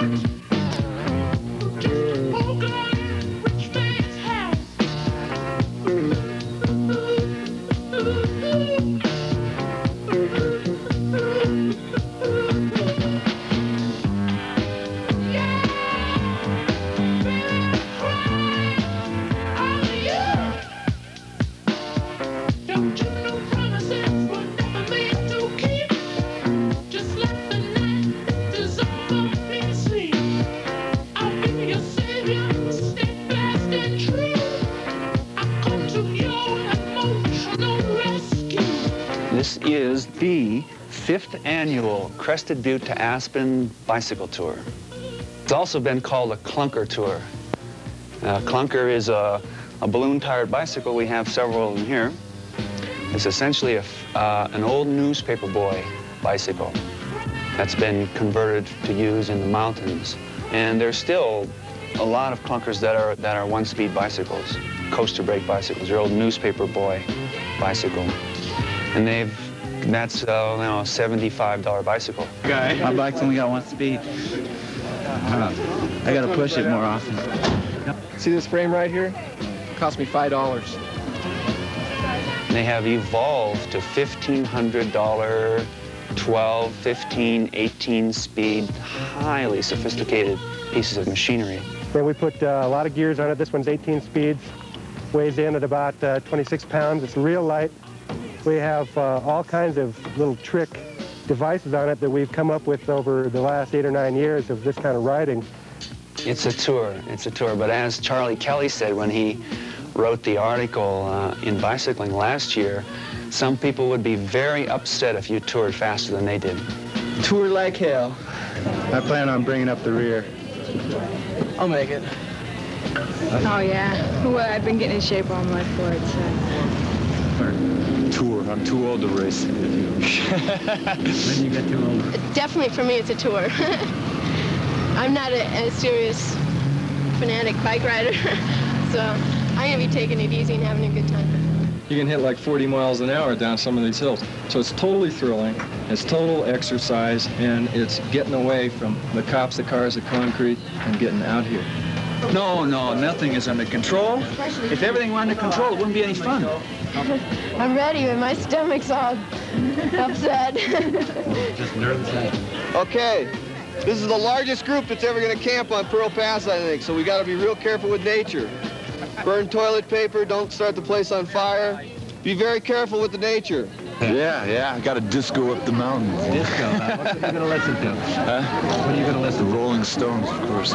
get out. Fifth annual Crested Butte to Aspen bicycle tour. It's also been called a clunker tour. Uh, clunker is a, a balloon-tired bicycle. We have several of them here. It's essentially a uh, an old newspaper boy bicycle that's been converted to use in the mountains. And there's still a lot of clunkers that are, that are one-speed bicycles, coaster brake bicycles, your old newspaper boy bicycle. And they've, that's, uh, you know, a $75 bicycle. Guy. My bike's only got one speed. Uh, I gotta push it more often. See this frame right here? Cost me five dollars. They have evolved to $1,500, 12, 15, 18 speed, highly sophisticated pieces of machinery. And we put uh, a lot of gears on it. This one's 18 speeds, weighs in at about uh, 26 pounds. It's real light. We have uh, all kinds of little trick devices on it that we've come up with over the last eight or nine years of this kind of riding. It's a tour, it's a tour. But as Charley Kelly said when he wrote the article uh, in Bicycling last year, some people would be very upset if you toured faster than they did. Tour like hell. I plan on bringing up the rear. I'll make it. Oh yeah. Well, I've been getting in shape all my for it, so. Tour. I'm too old to race. When you get too old. Definitely for me, it's a tour. I'm not a, a serious fanatic bike rider, so I'm gonna be taking it easy and having a good time. You can hit like 40 miles an hour down some of these hills. So it's totally thrilling. It's total exercise, and it's getting away from the cops, the cars, the concrete, and getting out here. No, no, nothing is under control. If everything were under control, it wouldn't be any fun. I'm ready, but my stomach's all upset. Just nervous. Okay, this is the largest group that's ever going to camp on Pearl Pass, I think, so we got to be real careful with nature. Burn toilet paper, don't start the place on fire. Be very careful with the nature. Yeah, yeah. I got a disco up the mountain. Disco, huh? What are you gonna listen to? Huh? What are you gonna listen The Rolling Stones, of course.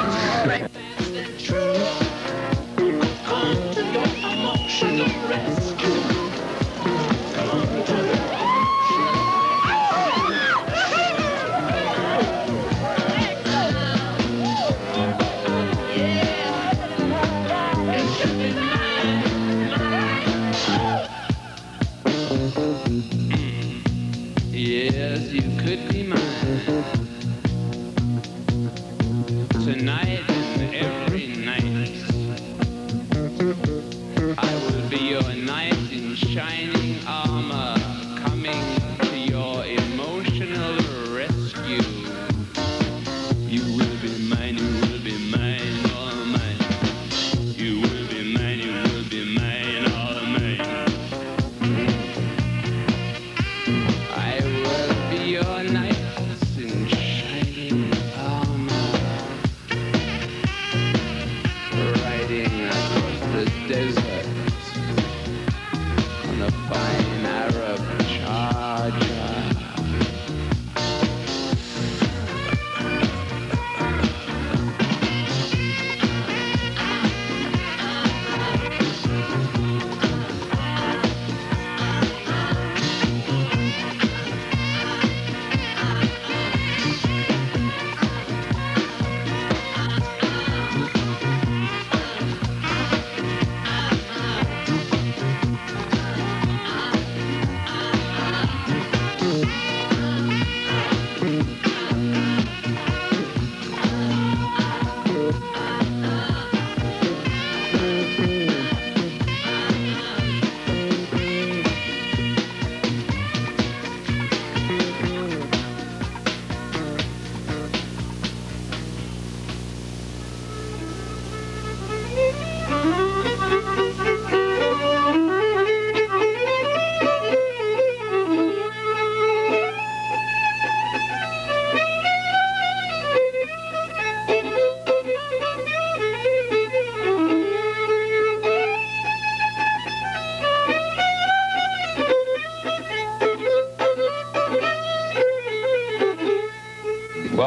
side.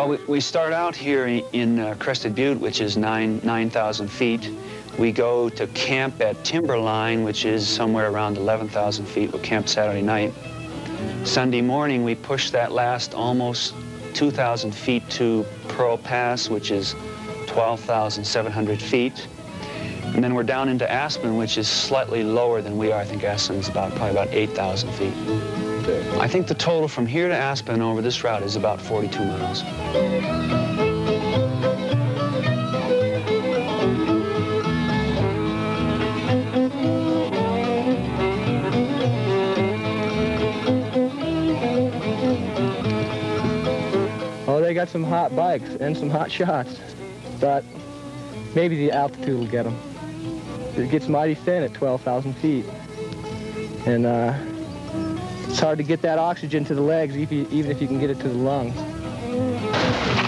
We, we start out here i- in uh, Crested Butte, which is nine 9,000 feet. We go to camp at Timberline, which is somewhere around 11,000 feet. We'll camp Saturday night. Sunday morning, we push that last almost 2,000 feet to Pearl Pass, which is 12,700 feet. And then we're down into Aspen, which is slightly lower than we are. I think Aspen's about probably about 8,000 feet. I think the total from here to Aspen over this route is about 42 miles. Oh, they got some hot bikes and some hot shots, but maybe the altitude will get them. It gets mighty thin at 12,000 feet, and uh, it's hard to get that oxygen to the legs, even if you can get it to the lungs.